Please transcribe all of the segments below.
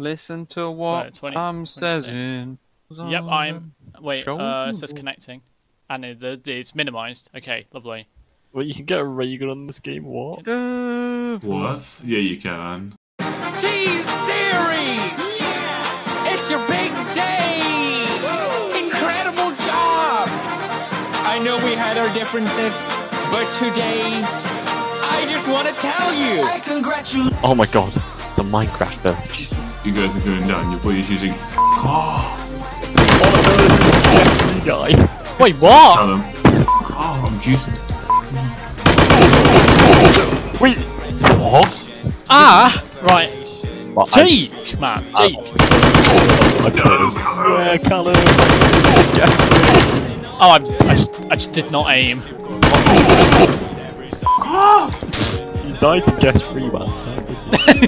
Listen to what Right, 20 I'm 26. saying. Yep, I'm. Wait, uh, it says connecting. And it, it's minimized. Okay, lovely. Well, you can get a ray gun on this game. What? What? Yeah, you can. T-Series! Yeah! It's your big day! Incredible job! I know we had our differences, but today, I just want to tell you. I congratulate Oh my god, it's a Minecraft village. You guys are going down. Your boy is using. Oh, guy. Wait, what? tell him. Oh, I'm juicing. Wait. What? Ah! Right. What? I- Jake, man. Jake. Yeah, Callum. Oh, I'm, I, just, I just did not aim. You died to guess free, man.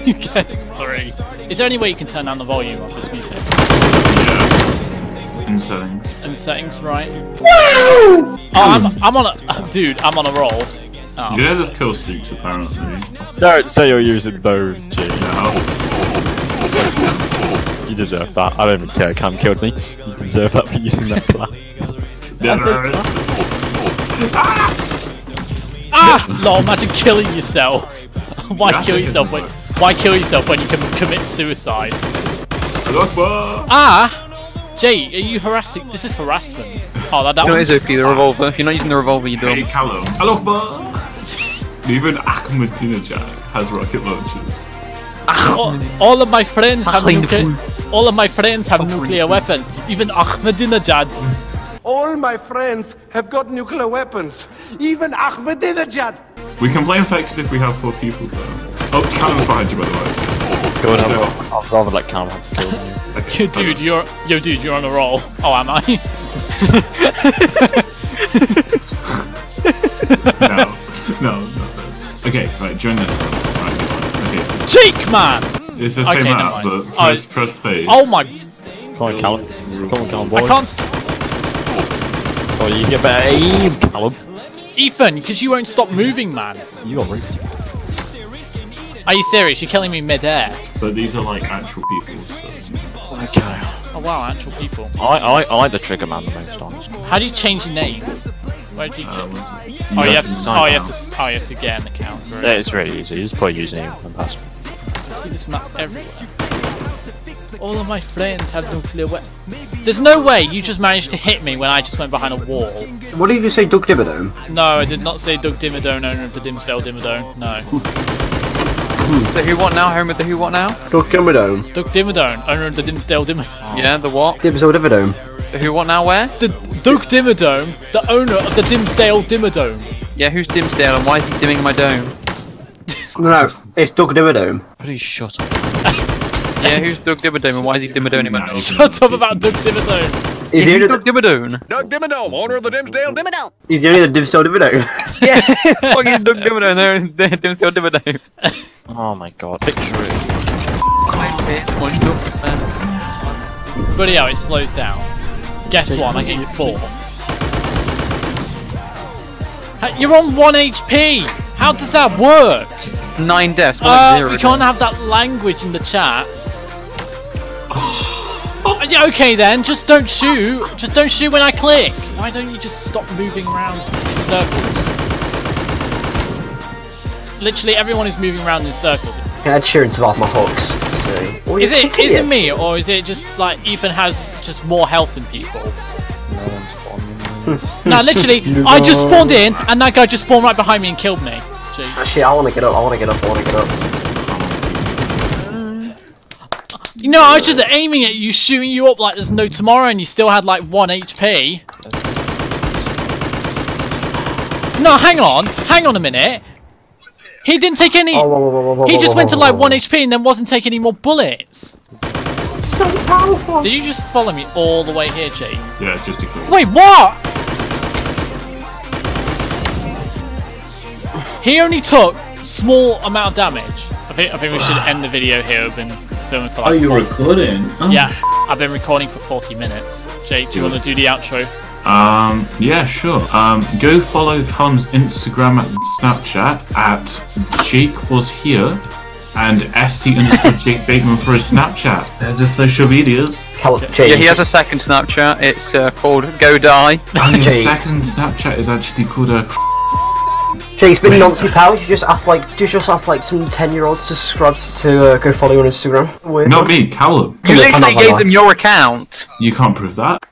you guessed three. Is there any way you can turn down the volume of this music? Yeah. In settings. And settings, right? Oh, I'm, I'm on a. Dude, I'm on a roll. Oh. You there's kill streaks apparently. Don't say you're using those, G. No. You deserve that. I don't even care. Cam killed me. You deserve that for using that plan. Ah! Lol, imagine killing yourself. why kill yourself when why kill yourself when you can commit suicide? Ah! Jay, are you harassing? This is harassment. Oh, that, that No, was. it's okay, the revolver. If you're not using the revolver, you Hey don't. Callum. Hello, Even Ahmadinejad has rocket launchers. all, all of my friends have nuclear. All of my friends have nuclear weapons. Even Ahmadinejad. All my friends have got nuclear weapons. Even Ahmadinejad. We can play infected if we have four people though. Oh, Callum's behind you by the way. Go on, I'll, I'll rather let Cam have to kill you. Okay, Yo, dude, you're yo, dude, you're on a roll. Oh, am I? no, no, no. Okay, right, join this. Right, okay. Cheek man. It's the same Okay, never map, mind. but press, press space. Oh my! Come on, Callum. Come on, Callum, boy. I can't. S- Oh, you get better aim, Callum. Ethan, because you won't stop moving, man. You got raped. Are you serious? You're killing me mid-air. But these are like actual people. So. Okay. Oh wow, actual people. I, I, I like the Trigger Man the most, honestly. How do you change your name? Where do you change? Um, oh, you have to. Oh, you have to. Oh, you have to get an account. Right. Yeah, it's really easy. You just put a username and password. I see this map everywhere. All of my friends have nuclear weapons. There's no way you just managed to hit me when I just went behind a wall. What did you say, Doug Dimmadome? No, I did not say Doug Dimmadome, owner of the Dimsdale Dimmadome. No. Hmm. The who what now? Home with the who what now? Doug Dimmadome. Doug Dimmadome, owner of the Dimsdale Dimmadome. Yeah, the what? Dimsdale Dimmadome. The who what now? Where? The Doug Dimmadome, the owner of the Dimsdale Dimmadome. Yeah, who's Dimsdale and why is he dimming my dome? No, no, it's Doug Dimmadome. Please shut up. Yeah, who's Doug Dimmadome and why is he dimmadoning my dome? Shut up about Doug Dimmadome. He's the Yeah, only, Doug Dimmadome? Doug Dimmadome, owner of the Dimsdale Dimmadome. he's the only Dimsdale Dimmadome. Yeah, fucking Doug Dimmadome. They're, they're Dimsdale Dimmadome. Oh my god. Picture it. Bloody hell, it slows down. Guess what? I get four. Hey, You're on one HP. How does that work? Nine deaths. one Uh, zero we can't have that language in the chat. Yeah, okay then. Just don't shoot. Just don't shoot when I click. Why don't you just stop moving around in circles? Literally everyone is moving around in circles. Ed Sheeran's off my hooks. Let's see. Oh, Is it is it me or is it just like Ethan has just more health than people? No, literally, I just spawned in and that guy just spawned right behind me and killed me. Gee. Actually, I want to get up. I want to get up. I want to get up. You know, I was just aiming at you, shooting you up like there's no tomorrow, and you still had like one HP. No, hang on, hang on a minute. He didn't take any. Oh, He just went to like one HP and then wasn't taking any more bullets. So powerful. Did you just follow me all the way here, G? Yeah, it's just a kill. Wait, what? He only took small amount of damage. I think I think we should ah. end the video here. We've been filming for Are like. you 40 recording? Oh, Yeah, I've been recording for 40 minutes. Jake, do you want to do the outro? Um, yeah, sure. Um, go follow Tom's Instagram and Snapchat at Jake was here. and ST underscore Jake Bateman for his Snapchat. There's his social medias. Yeah, he has a second Snapchat. It's uh, called Go Die. And his second Snapchat is actually called a. Jake, it's been Wait. Nancy Powell. You just asked like, you just asked like some ten-year-olds to subscribe to uh, go follow you on Instagram. Weird. Not me, Callum. You Yeah, literally gave them your account. You can't prove that.